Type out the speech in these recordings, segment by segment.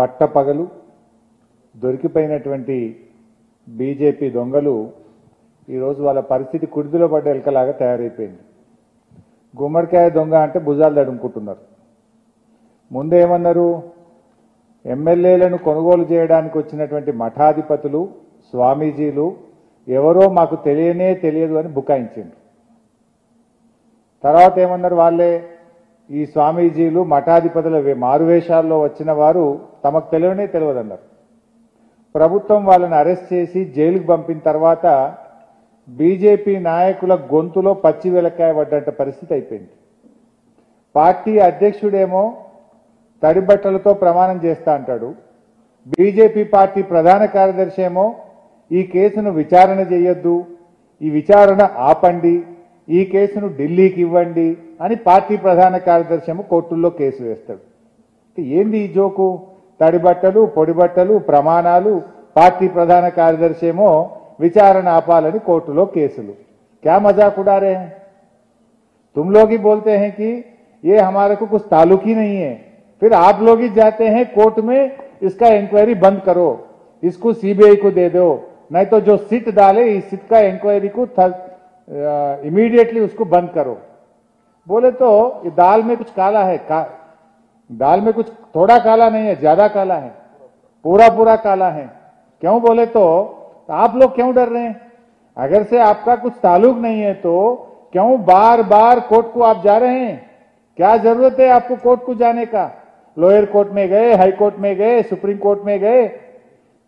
పట్టపగలు దొరికిపోయినటువంటి బీజేపీ దొంగలు ఈరోజు వాళ్ళ పరిస్థితి కుడిదిలో పడ్డ ఎలకలాగా తయారైపోయింది. గుమ్మడికాయ దొంగ అంటే భుజాలు తడుముకుంటున్నారు. ముందేమన్నారు ఎమ్మెల్యేలను కొనుగోలు చేయడానికి వచ్చినటువంటి మఠాధిపతులు స్వామీజీలు ఎవరో మాకు తెలియనే తెలియదు అని బుకాయించిండ్రు. తర్వాత ఏమన్నారు వాళ్ళే? ఈ స్వామీజీలు మఠాధిపతుల వే- మారువేషాల్లో వచ్చిన వారు తమకు తెలియనే తెలియదన్నారు. ప్రభుత్వం వాళ్ళని అరెస్ట్ చేసి జైలుకు పంపిన తర్వాత బీజేపీ నాయకుల గొంతులో పచ్చి వెలకాయ పడ్డంట పరిస్థితి అయిపోయింది. పార్టీ అధ్యక్షుడేమో తడి బట్టలతో ప్రమాణం చేస్తా అంటాడు. బీజేపీ పార్టీ ప్రధాన కార్యదర్శి ఏమో ఈ కేసును విచారణ చేయొద్దు ఈ విచారణ ఆపండి ఈ కేసును ఢిల్లీకి ఇవ్వండి అని పార్టీ ప్రధాన కార్యదర్శి ఏమో కోర్టుల్లో కేసు వేస్తాడు అంటే ఏంది ఈ జోకు తడి బట్టలు పొడి బట్టలు ప్రమాణాలు పార్టీ ప్రధాన కార్యదర్శి ఏమో విచారణ ఆపాలని కోర్టులో కేసులు క్యా మజాక్ उड़ा रहे हैं तुम लोग ही बोलते हैं कि ये हमारे को कुछ ताल्लुक ही नहीं है फिर आप लोग ही जाते हैं कोर्ट में इसका इंक्वायरी बंद करो इसको सीबीआई को दे दो नहीं तो जो सिट डाले इस सिट का इंक्वायरी को इमीडिएटली उसको बंद करो बोले तो ये दाल में कुछ काला है का, दाल में कुछ थोड़ा काला नहीं है ज़्यादा काला है पूरा पूरा काला है। क्यों बोले तो? तो आप लोग क्यों डर रहे हैं? अगर से आपका कुछ ताल्लुक नहीं है तो क्यों बार बार कोर्ट को आप जा रहे हैं? क्या ज़रूरत है आपको कोर्ट को जाने का? लोअर कोर्ट में गए हाई कोर्ट में गए सुप्रीम कोर्ट में गए?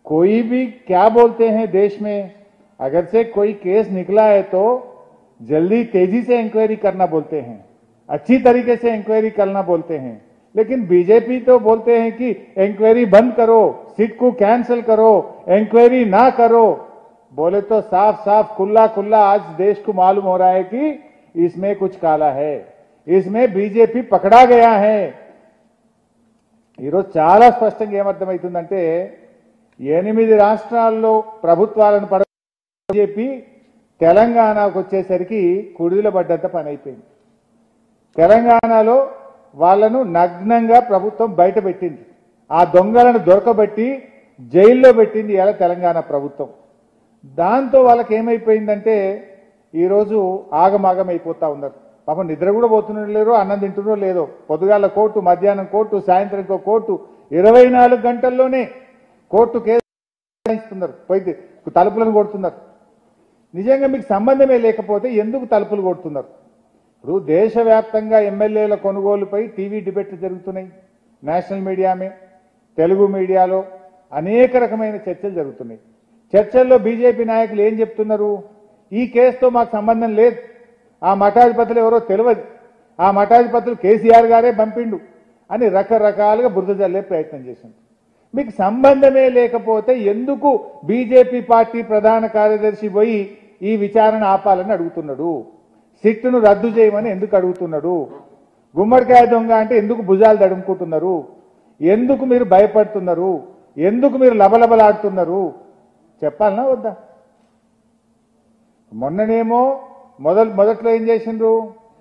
कोई भी क्या बोलते हैं देश में? अगर से कोई केस निकला है तो जल्दी तेजी से इंक्वायरी करना बोलते हैं अच्छी तरीके से इंक्वायरी करना बोलते हैं लेकिन बीजेपी तो बोलते हैं कि इंक्वायरी बंद करो सीट को कैंसिल करो इंक्वायरी ना करो बोले तो साफ साफ खुला खुला आज देश को मालूम हो रहा है कि इसमें कुछ काला है इसमें బీజేపీ పకడా గయా హై ఈరోజు చాలా స్పష్టంగా ఏమర్థమవుతుందంటే ఎనిమిది రాష్ట్రాల్లో ప్రభుత్వాలను పడ బీజేపీ తెలంగాణకు వచ్చేసరికి కుడిలో పడ్డంత పని అయిపోయింది తెలంగాణలో వాళ్ళను నగ్నంగా ప్రభుత్వం బయట పెట్టింది. ఆ దొంగలను దొరకబెట్టి జైల్లో పెట్టింది ఇలా తెలంగాణ ప్రభుత్వం. దాంతో వాళ్ళకి ఏమైపోయిందంటే ఈరోజు ఆగమాగం అయిపోతా ఉన్నారు. పాపం నిద్ర కూడా పోతున్నారు లేరు అన్నం తింటున్నారు లేదో పొద్దుగాల కోర్టు మధ్యాహ్నం కోర్టు సాయంత్రంకో కోర్టు ఇరవై నాలుగు గంటల్లోనే కోర్టు కేసు పోయి తలుపులను కొడుతున్నారు. నిజంగా మీకు సంబంధమే లేకపోతే ఎందుకు తలుపులు కొడుతున్నారు? ఇప్పుడు దేశవ్యాప్తంగా ఎమ్మెల్యేల కొనుగోలుపై టీవీ డిబేట్లు జరుగుతున్నాయి. నేషనల్ మీడియామే తెలుగు మీడియాలో అనేక రకమైన చర్చలు జరుగుతున్నాయి. చర్చల్లో బీజేపీ నాయకులు ఏం చెప్తున్నారు? ఈ కేసుతో మాకు సంబంధం లేదు. ఆ మఠాధిపతులు ఎవరో తెలియదు. ఆ మఠాధిపతులు కేసీఆర్ గారే పంపిండు అని రకరకాలుగా బురద జల్లే ప్రయత్నం చేసింది. మీకు సంబంధమే లేకపోతే ఎందుకు బీజేపీ పార్టీ ప్రధాన కార్యదర్శి పోయి ఈ విచారణ ఆపాలని అడుగుతున్నాడు. సిట్టును రద్దు చేయమని ఎందుకు అడుగుతున్నాడు? గుమ్మడికాయ దొంగ అంటే ఎందుకు భుజాలు దడుముకుంటున్నారు? ఎందుకు మీరు భయపడుతున్నారు? ఎందుకు మీరు లబలబలాడుతున్నారు? చెప్పాలనా వద్దా? మొన్ననేమో మొదలు మొదట్లో ఏం చేసిండ్రు?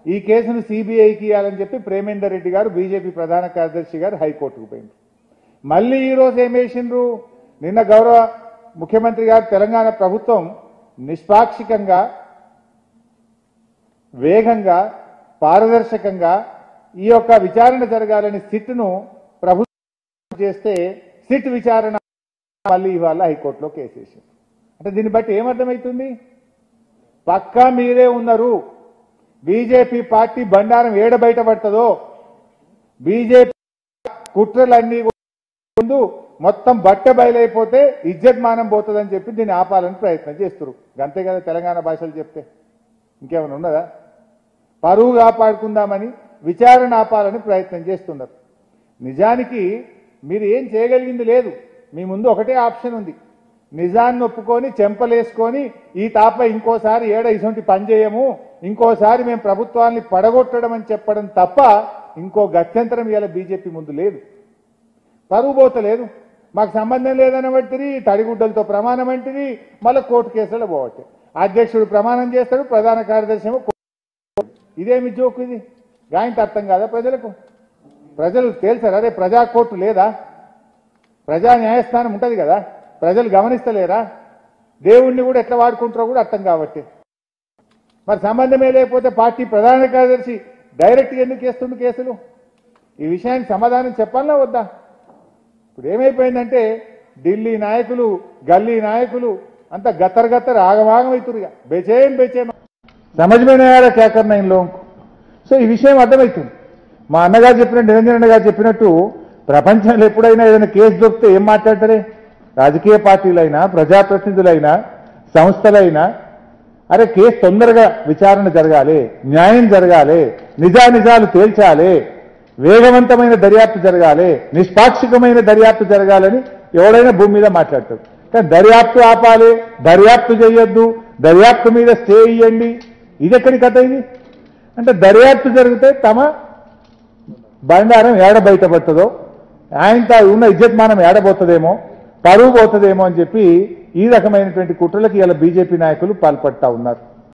ఈ కేసును సిబిఐకి ఇవ్వాలని చెప్పి ప్రేమేందర్ రెడ్డి గారు బీజేపీ ప్రధాన కార్యదర్శి గారు హైకోర్టుకు పోయింది మళ్ళీ ఈరోజు ఏం చేసిండ్రు? నిన్న గౌరవ ముఖ్యమంత్రి గారు తెలంగాణ ప్రభుత్వం నిష్పాక్షికంగా వేగంగా పారదర్శకంగా ఈ యొక్క విచారణ జరగాలని సిట్ను ప్రభుత్వం చేస్తే సిట్ విచారణ మళ్ళీ ఇవాళ హైకోర్టులో కేసేసింది. అంటే దీన్ని బట్టి ఏమర్థమవుతుంది పక్కా మీరే ఉన్నారు. బీజేపీ పార్టీ బండారం ఏడ బయట పడుతుందో? బీజేపీ కుట్రలన్నీ ముందు మొత్తం బట్ట బయలైపోతే ఇజ్జత్ మానం పోతుందని చెప్పి దీన్ని ఆపాలని ప్రయత్నం చేస్తారు అంతే కదా తెలంగాణ భాషలు చెప్తే. ఇంకేమైనా ఉన్నదా? పరువు కాపాడుకుందామని విచారణ ఆపాలని ప్రయత్నం చేస్తున్నారు. నిజానికి మీరు ఏం చేయగలిగింది లేదు. మీ ముందు ఒకటే ఆప్షన్ ఉంది. నిజాన్ని ఒప్పుకొని చెంపలేసుకొని ఈ తాప ఇంకోసారి ఏడ ఇటువంటి పని చేయము ఇంకోసారి మేము ప్రభుత్వాన్ని పడగొట్టడం అని చెప్పడం తప్ప ఇంకో గత్యంతరం ఇవాళ బీజేపీ ముందు లేదు. పరువు పోతలేదు మాకు సంబంధం లేదని బట్టి తడిగుడ్డలతో ప్రమాణం అంటిది మళ్ళీ కోర్టు కేసులు పోవట్టే. అధ్యక్షుడు ప్రమాణం చేస్తాడు ప్రధాన కార్యదర్శి ఇదేమి జోకు ఇది? గాయంత అర్థం కాదా ప్రజలకు? ప్రజలు తేల్చారు? అరే ప్రజా కోర్టు లేదా? ప్రజా న్యాయస్థానం ఉంటుంది కదా? ప్రజలు గమనిస్తలేరా? దేవుణ్ణి కూడా ఎట్లా వాడుకుంటారో కూడా అర్థం కాబట్టి మరి సంబంధమే లేకపోతే పార్టీ ప్రధాన కార్యదర్శి డైరెక్ట్గా ఎందుకు వేస్తుండు కేసులు? ఈ విషయానికి సమాధానం చెప్పాలా వద్దా? ఇప్పుడు ఏమైపోయిందంటే ఢిల్లీ నాయకులు గల్లీ నాయకులు అంత గత్తర్ గత్తర్ ఆగమాగం అవుతురుగా బెచేం. బెచేం సమజమైన క్యా కర్నా ఇన్ లోంకు సో ఈ విషయం అర్థమవుతుంది మా అన్నగారు చెప్పినట్టు నిరంజన్ అన్న గారు చెప్పినట్టు ప్రపంచంలో ఎప్పుడైనా ఏదైనా కేసు దొరికితే ఏం మాట్లాడతారే? రాజకీయ పార్టీలైనా ప్రజాప్రతినిధులైనా సంస్థలైనా. అరే కేసు తొందరగా విచారణ జరగాలి న్యాయం జరగాలి నిజానిజాలు తేల్చాలి. వేగవంతమైన దర్యాప్తు జరగాలి నిష్పాక్షికమైన దర్యాప్తు జరగాలని ఎవడైనా భూమి మీద మాట్లాడతాడు. కానీ దర్యాప్తు ఆపాలి దర్యాప్తు చేయొద్దు దర్యాప్తు మీద స్టే ఇవ్వండి ఇది ఎక్కడి కథ ఇది? అంటే దర్యాప్తు జరిగితే తమ బండారం ఏడ బయటపడుతుందో ఆయనతో ఉన్న ఇజ్జత్మానం ఏడబోతుందేమో పరువు పోతుందేమో అని చెప్పి ఈ రకమైనటువంటి కుట్రలకు ఇలా బీజేపీ నాయకులు పాల్పడతా ఉన్నారు.